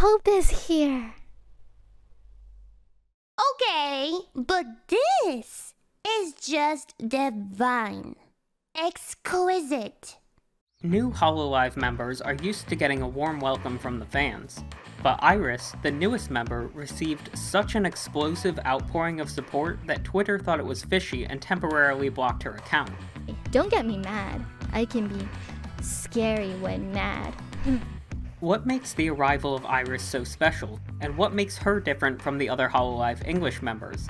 Hope is here. Okay, but this is just divine. Exquisite. New Hololive members are used to getting a warm welcome from the fans, but IRyS, the newest member, received such an explosive outpouring of support that Twitter thought it was fishy and temporarily blocked her account. Don't get me mad. I can be scary when mad. What makes the arrival of IRyS so special, and what makes her different from the other Hololive English members?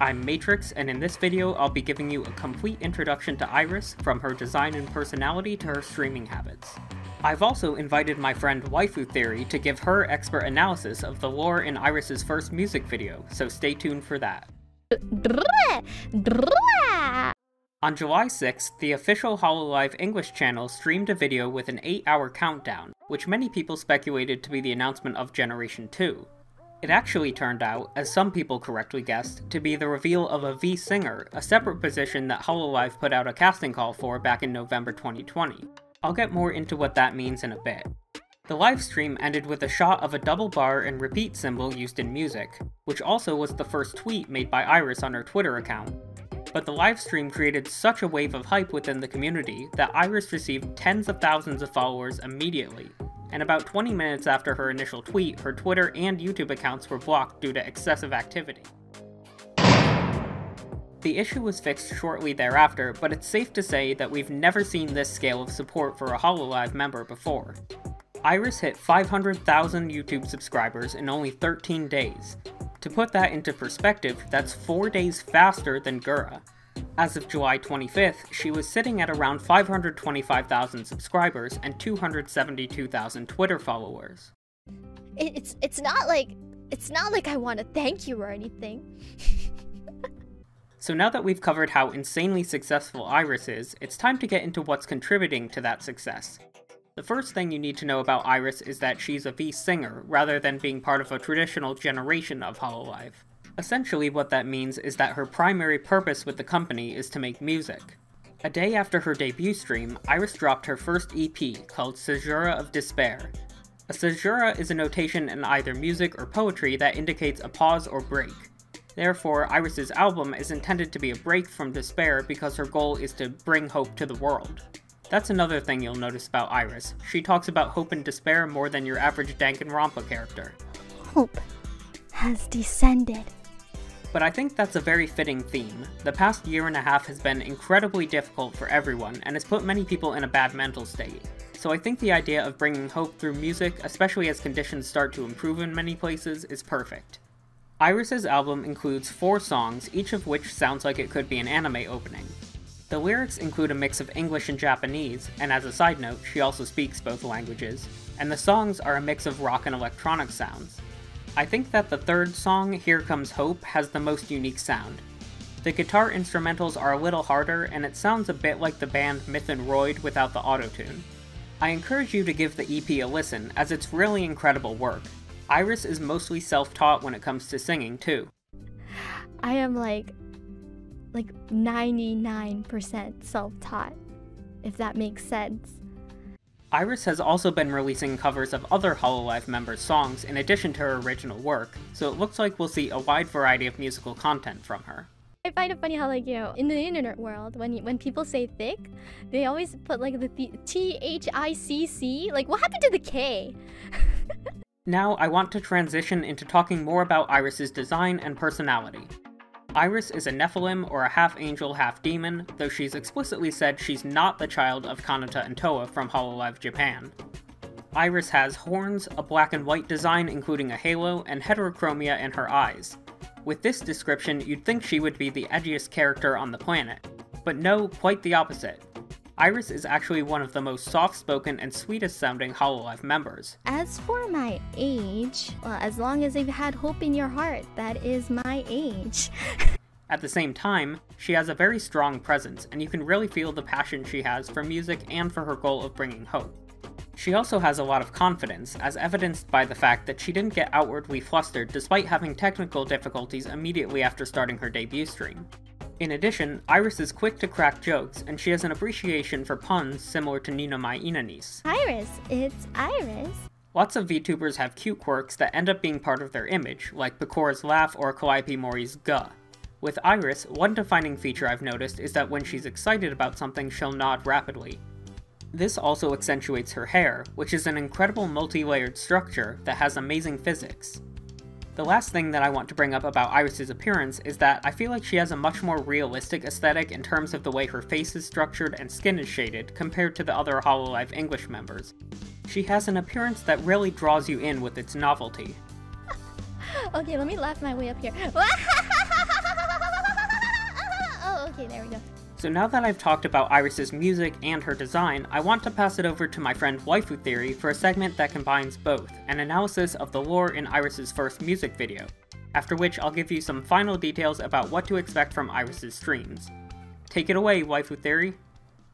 I'm Matrix, and in this video I'll be giving you a complete introduction to IRyS, from her design and personality to her streaming habits. I've also invited my friend Waifu Theory to give her expert analysis of the lore in IRyS's first music video, so stay tuned for that. On July 6th, the official Hololive English channel streamed a video with an 8-hour countdown, which many people speculated to be the announcement of Generation 2. It actually turned out, as some people correctly guessed, to be the reveal of a V singer, a separate position that Hololive put out a casting call for back in November 2020. I'll get more into what that means in a bit. The livestream ended with a shot of a double bar and repeat symbol used in music, which also was the first tweet made by IRyS on her Twitter account, but the livestream created such a wave of hype within the community that IRyS received tens of thousands of followers immediately, and about 20 minutes after her initial tweet, her Twitter and YouTube accounts were blocked due to excessive activity. The issue was fixed shortly thereafter, but it's safe to say that we've never seen this scale of support for a Hololive member before. IRyS hit 500,000 YouTube subscribers in only 13 days, to put that into perspective, that's 4 days faster than Gura. As of July 25th, she was sitting at around 525,000 subscribers and 272,000 Twitter followers. It's it's not like it's not like I want to thank you or anything. so now that we've covered how insanely successful IRyS is, it's time to get into what's contributing to that success. The first thing you need to know about IRyS is that she's a V singer, rather than being part of a traditional generation of Hololive. Essentially what that means is that her primary purpose with the company is to make music. A day after her debut stream, IRyS dropped her first EP, called Caesura of Despair. A caesura is a notation in either music or poetry that indicates a pause or break. Therefore, IRyS's album is intended to be a break from despair because her goal is to bring hope to the world. That's another thing you'll notice about IRyS. She talks about hope and despair more than your average Danganronpa character. Hope has descended. But I think that's a very fitting theme. The past year and a half has been incredibly difficult for everyone, and has put many people in a bad mental state. So I think the idea of bringing hope through music, especially as conditions start to improve in many places, is perfect. IRyS's album includes four songs, each of which sounds like it could be an anime opening. The lyrics include a mix of English and Japanese, and as a side note, she also speaks both languages, and the songs are a mix of rock and electronic sounds. I think that the third song, Here Comes Hope, has the most unique sound. The guitar instrumentals are a little harder, and it sounds a bit like the band Myth and Roid without the autotune. I encourage you to give the EP a listen, as it's really incredible work. IRyS is mostly self-taught when it comes to singing, too. I am like like 99% self-taught, if that makes sense. IRyS has also been releasing covers of other Hololive members' songs in addition to her original work, so it looks like we'll see a wide variety of musical content from her. I find it funny how like you know in the internet world when when people say thick, they always put like the T H I C C. Like what happened to the K? now I want to transition into talking more about IRyS's design and personality. IRyS is a Nephilim or a half-angel, half-demon, though she's explicitly said she's not the child of Kanata and Towa from Hololive Japan. IRyS has horns, a black and white design including a halo, and heterochromia in her eyes. With this description, you'd think she would be the edgiest character on the planet. But no, quite the opposite. IRyS is actually one of the most soft-spoken and sweetest sounding Hololive members. As for my age, well, as long as you've had hope in your heart, that is my age. At the same time, she has a very strong presence, and you can really feel the passion she has for music and for her goal of bringing hope. She also has a lot of confidence, as evidenced by the fact that she didn't get outwardly flustered despite having technical difficulties immediately after starting her debut stream. In addition, IRyS is quick to crack jokes, and she has an appreciation for puns similar to Nina Mai Inanis. IRyS, it's IRyS. Lots of VTubers have cute quirks that end up being part of their image, like Pekora's laugh or Calliope Mori's guh. With IRyS, one defining feature I've noticed is that when she's excited about something, she'll nod rapidly. This also accentuates her hair, which is an incredible multi-layered structure that has amazing physics. The last thing that I want to bring up about IRyS's appearance is that I feel like she has a much more realistic aesthetic in terms of the way her face is structured and skin is shaded compared to the other Hololive English members. She has an appearance that really draws you in with its novelty. okay, let me laugh my way up here. So now that I've talked about IRyS's music and her design, I want to pass it over to my friend Waifu Theory for a segment that combines both, an analysis of the lore in IRyS's first music video, after which I'll give you some final details about what to expect from IRyS's streams. Take it away, Waifu Theory.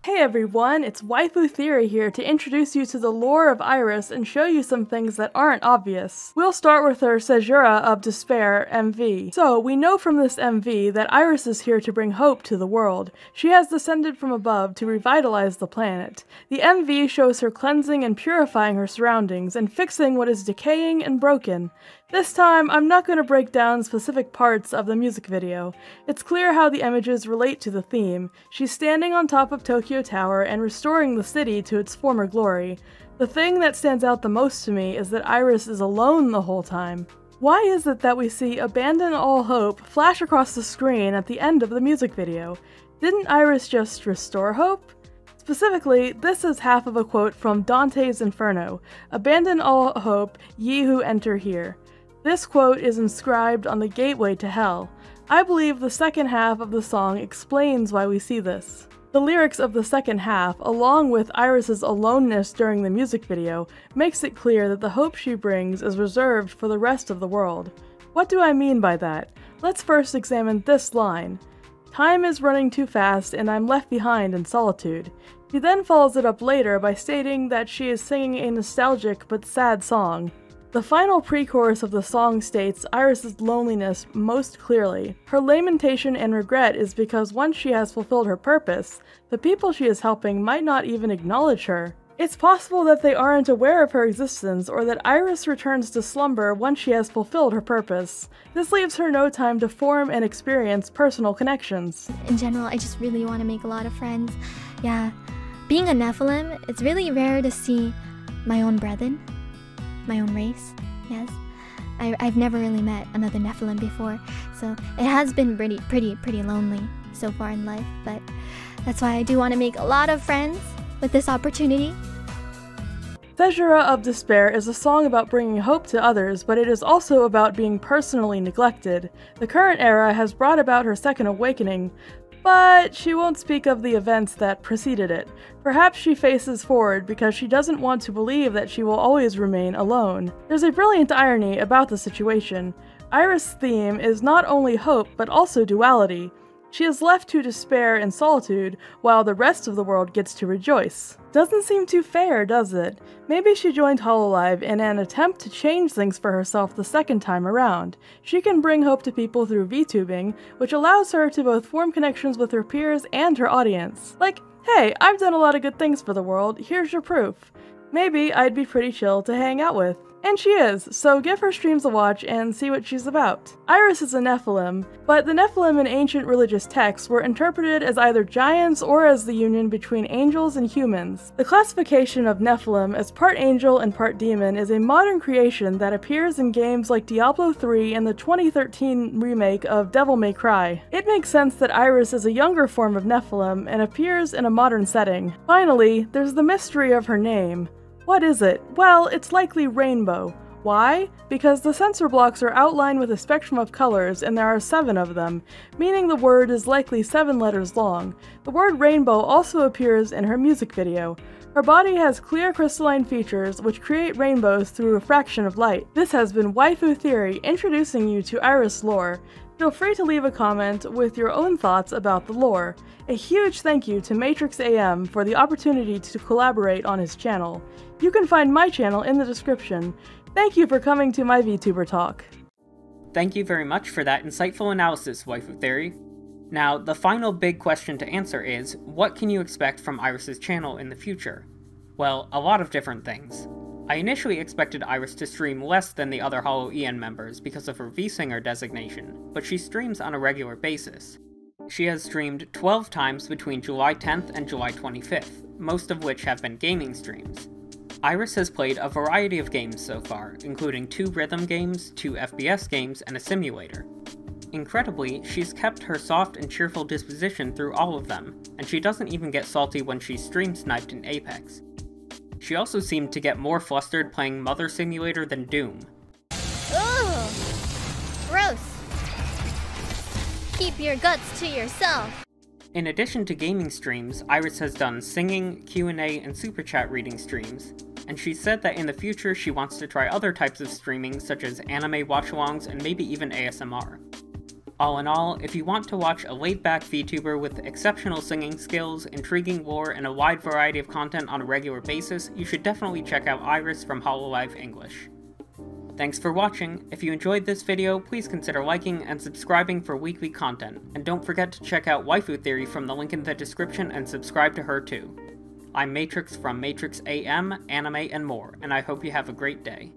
Hey everyone, it's Waifu Theory here to introduce you to the lore of IRyS and show you some things that aren't obvious. We'll start with her Caesura of Despair MV. So, we know from this MV that IRyS is here to bring hope to the world. She has descended from above to revitalize the planet. The MV shows her cleansing and purifying her surroundings and fixing what is decaying and broken. This time, I'm not going to break down specific parts of the music video. It's clear how the images relate to the theme. She's standing on top of Tokyo Tower and restoring the city to its former glory. The thing that stands out the most to me is that IRyS is alone the whole time. Why is it that we see Abandon All Hope flash across the screen at the end of the music video? Didn't IRyS just restore hope? Specifically, this is half of a quote from Dante's Inferno Abandon all hope, ye who enter here. This quote is inscribed on the gateway to hell. I believe the second half of the song explains why we see this. The lyrics of the second half, along with IRyS's aloneness during the music video, makes it clear that the hope she brings is reserved for the rest of the world. What do I mean by that? Let's first examine this line. Time is running too fast and I'm left behind in solitude. She then follows it up later by stating that she is singing a nostalgic but sad song. The final pre-chorus of the song states IRyS's loneliness most clearly. Her lamentation and regret is because once she has fulfilled her purpose, the people she is helping might not even acknowledge her. It's possible that they aren't aware of her existence or that IRyS returns to slumber once she has fulfilled her purpose. This leaves her no time to form and experience personal connections. In general, I just really want to make a lot of friends. Yeah, being a Nephilim, it's really rare to see my own brethren my own race. Yes, I, I've never really met another Nephilim before, so it has been pretty, pretty, pretty lonely so far in life. But that's why I do want to make a lot of friends with this opportunity. Caesura of Despair is a song about bringing hope to others, but it is also about being personally neglected. The current era has brought about her second awakening, but she won't speak of the events that preceded it. Perhaps she faces forward because she doesn't want to believe that she will always remain alone. There's a brilliant irony about the situation. IRyS' theme is not only hope, but also duality. She is left to despair and solitude, while the rest of the world gets to rejoice. Doesn't seem too fair, does it? Maybe she joined Hololive in an attempt to change things for herself the second time around. She can bring hope to people through VTubing, which allows her to both form connections with her peers and her audience. Like, hey, I've done a lot of good things for the world, here's your proof. Maybe I'd be pretty chill to hang out with. And she is, so give her streams a watch and see what she's about. IRyS is a Nephilim, but the Nephilim in ancient religious texts were interpreted as either giants or as the union between angels and humans. The classification of Nephilim as part angel and part demon is a modern creation that appears in games like Diablo 3 and the 2013 remake of Devil May Cry. It makes sense that IRyS is a younger form of Nephilim and appears in a modern setting. Finally, there's the mystery of her name. What is it? Well, it's likely rainbow. Why? Because the sensor blocks are outlined with a spectrum of colors and there are seven of them, meaning the word is likely seven letters long. The word rainbow also appears in her music video. Her body has clear crystalline features which create rainbows through refraction of light. This has been Waifu Theory introducing you to IRyS lore. Feel free to leave a comment with your own thoughts about the lore. A huge thank you to Matrix AM for the opportunity to collaborate on his channel. You can find my channel in the description. Thank you for coming to my VTuber talk. Thank you very much for that insightful analysis, Waifu Theory. Now, the final big question to answer is, what can you expect from IRyS's channel in the future? Well, a lot of different things. I initially expected IRyS to stream less than the other Holo EN members because of her V-Singer designation, but she streams on a regular basis. She has streamed 12 times between July 10th and July 25th, most of which have been gaming streams. IRyS has played a variety of games so far, including two rhythm games, two FPS games, and a simulator. Incredibly, she's kept her soft and cheerful disposition through all of them, and she doesn't even get salty when she stream sniped in Apex. She also seemed to get more flustered playing Mother Simulator than Doom. Ugh! Gross. Keep your guts to yourself. In addition to gaming streams, IRyS has done singing, Q&A, and super chat reading streams, and she said that in the future she wants to try other types of streaming such as anime watch-alongs and maybe even ASMR. All in all, if you want to watch a laid-back VTuber with exceptional singing skills, intriguing lore, and a wide variety of content on a regular basis, you should definitely check out IRyS from Hololive English. Thanks for watching, if you enjoyed this video, please consider liking and subscribing for weekly content, and don't forget to check out Waifu Theory from the link in the description and subscribe to her too. I'm Matrix from Matrix AM, Anime, and more, and I hope you have a great day.